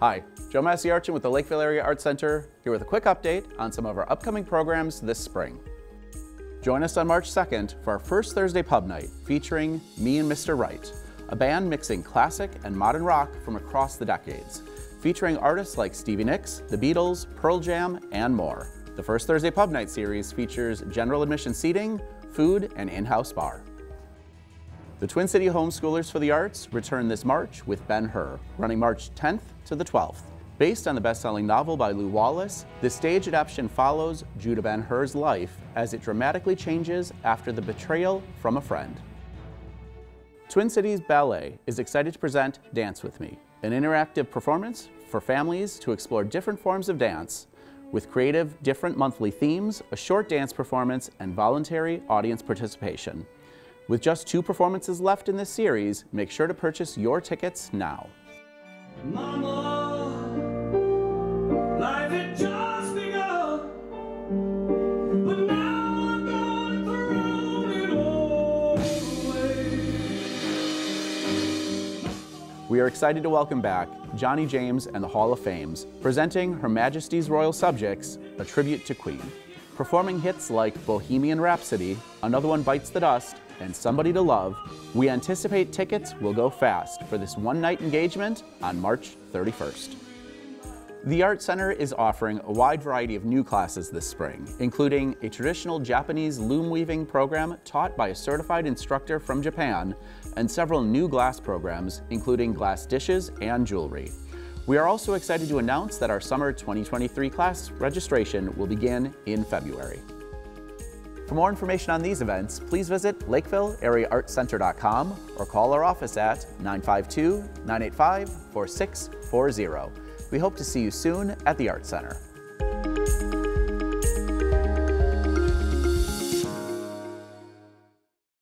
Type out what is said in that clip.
Hi, Joe Massey-Archin with the Lakeville Area Arts Center, here with a quick update on some of our upcoming programs this spring. Join us on March 2nd for our first Thursday pub night featuring Me and Mr. Right, a band mixing classic and modern rock from across the decades, featuring artists like Stevie Nicks, The Beatles, Pearl Jam, and more. The first Thursday pub night series features general admission seating, food, and in-house bar. The Twin City Homeschoolers for the Arts return this March with Ben-Hur, running March 10th to the 12th. Based on the best-selling novel by Lew Wallace, the stage adaptation follows Judah Ben-Hur's life as it dramatically changes after the betrayal from a friend. Twin Cities Ballet is excited to present Dance With Me, an interactive performance for families to explore different forms of dance with creative, different monthly themes, a short dance performance, and voluntary audience participation. With just two performances left in this series, make sure to purchase your tickets now. Mama, We are excited to welcome back Johnny James and the Hall of Fames, presenting Her Majesty's Royal Subjects, a tribute to Queen. Performing hits like Bohemian Rhapsody, Another One Bites the Dust, and Somebody to Love, we anticipate tickets will go fast for this one-night engagement on March 31st. The Art Center is offering a wide variety of new classes this spring, including a traditional Japanese loom weaving program taught by a certified instructor from Japan, and several new glass programs, including glass dishes and jewelry. We are also excited to announce that our summer 2023 class registration will begin in February. For more information on these events, please visit LakevilleAreaArtCenter.com or call our office at 952 985 4640. We hope to see you soon at the Art Center.